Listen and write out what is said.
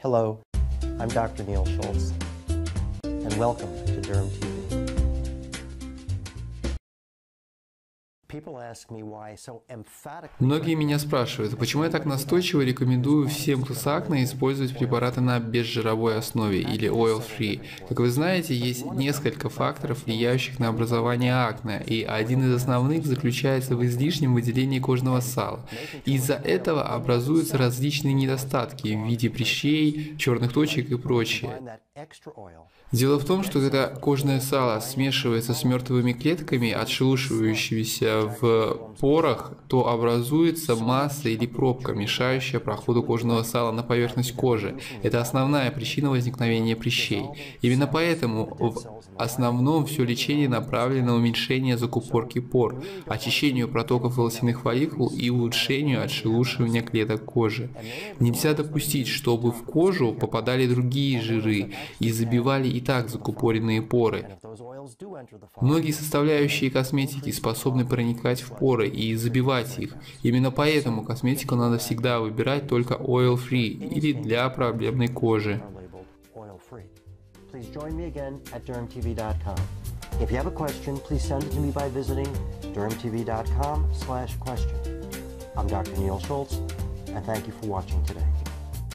Hello, I'm Dr. Neil Schultz, and welcome to Derm TV. Многие меня спрашивают, почему я так настойчиво рекомендую всем, кто с акне, использовать препараты на безжировой основе или oil-free. Как вы знаете, есть несколько факторов, влияющих на образование акне, и один из основных заключается в излишнем выделении кожного сала. Из-за этого образуются различные недостатки в виде прыщей, черных точек и прочее. Дело в том, что когда кожное сало смешивается с мертвыми клетками, отшелушивающимися в порах, то образуется масса или пробка, мешающая проходу кожного сала на поверхность кожи. Это основная причина возникновения прыщей. Именно поэтому в основном все лечение направлено на уменьшение закупорки пор, очищению протоков волосяных фолликул и улучшению отшелушивания клеток кожи. Нельзя допустить, чтобы в кожу попадали другие жиры и забивали и так закупоренные поры. Многие составляющие косметики способны проникать в поры и забивать их. Именно поэтому косметику надо всегда выбирать только oil-free или для проблемной кожи. If you have a question, please send it to me by visiting dermtv.com slash question. I'm Dr. Neil Schultz, and thank you for watching today.